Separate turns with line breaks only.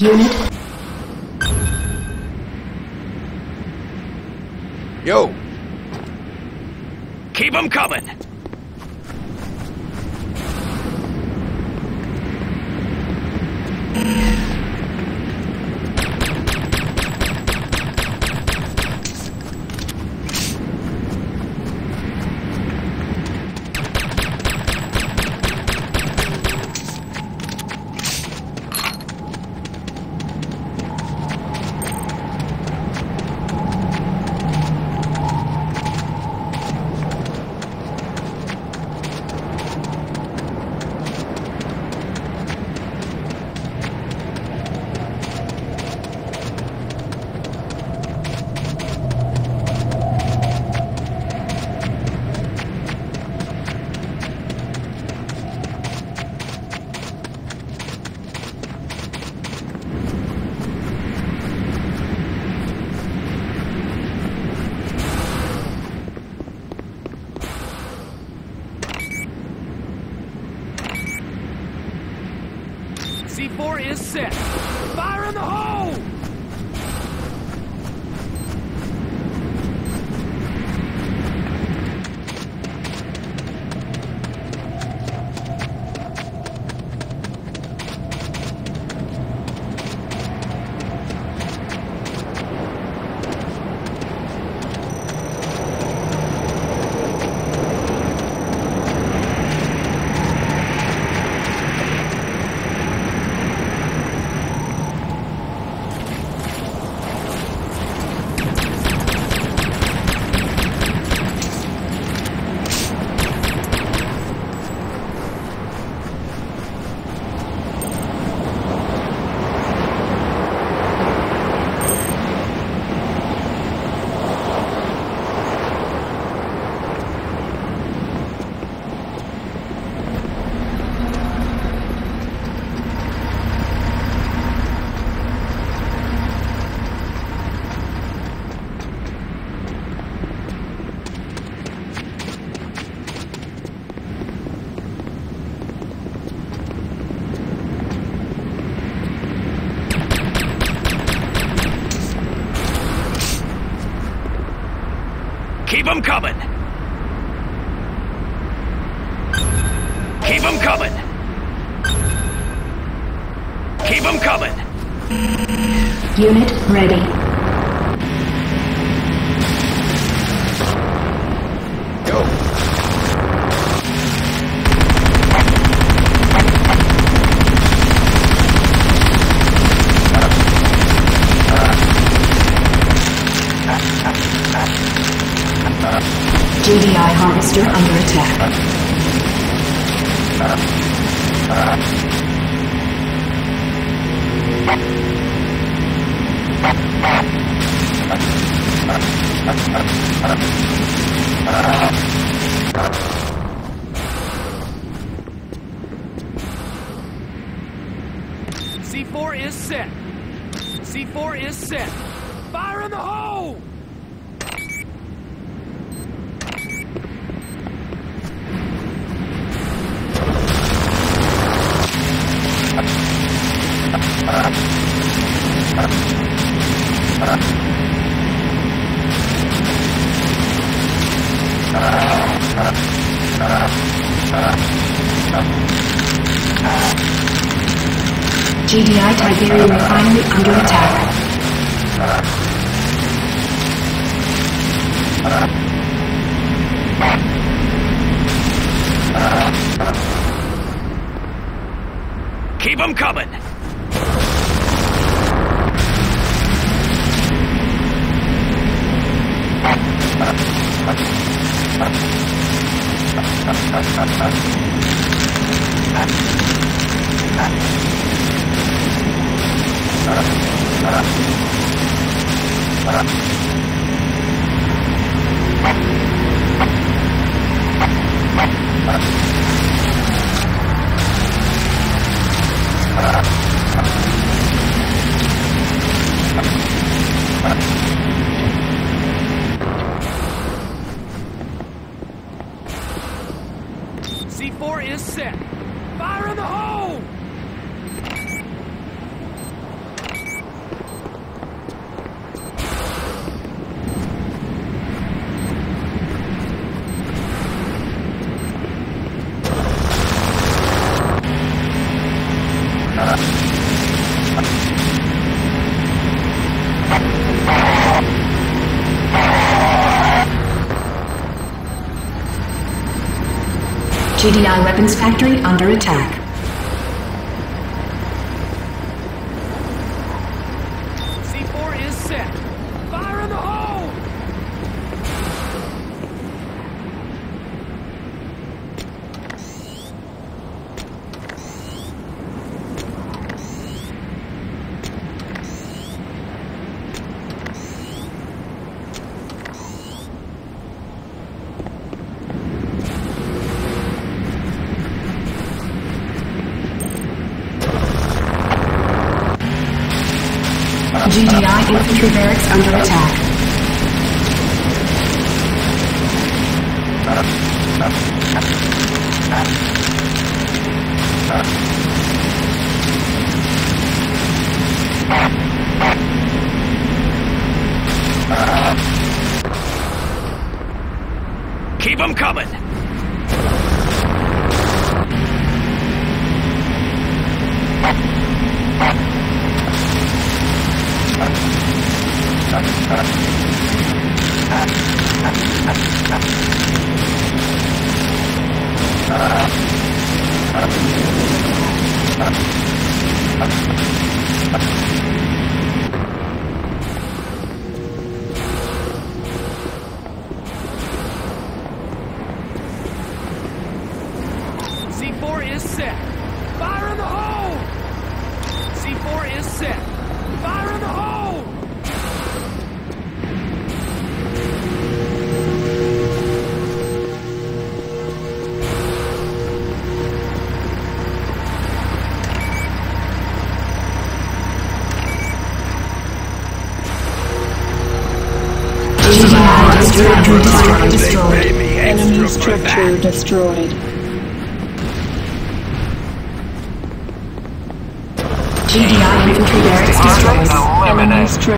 Unit
Yo,
Keep 'em coming!
C4 is set. Fire in the hole!
Keep 'em coming! Keep 'em coming! Keep 'em coming!
Unit ready.
yo,
Harvester under attack.
C4 is set. C4 is set. Fire in the hole!
GDI Tiberium refinery under attack.
Keep them coming!
C4 is set. Fire in the hole! Uh.
GDI weapons factory under attack.
C4 is set. Fire in the hole!
GDI infantry barracks under attack.
Keep them coming.
C4
Destroyed.
Enemy structure destroyed.
GDI infantry barracks destroyed.
Enemy structure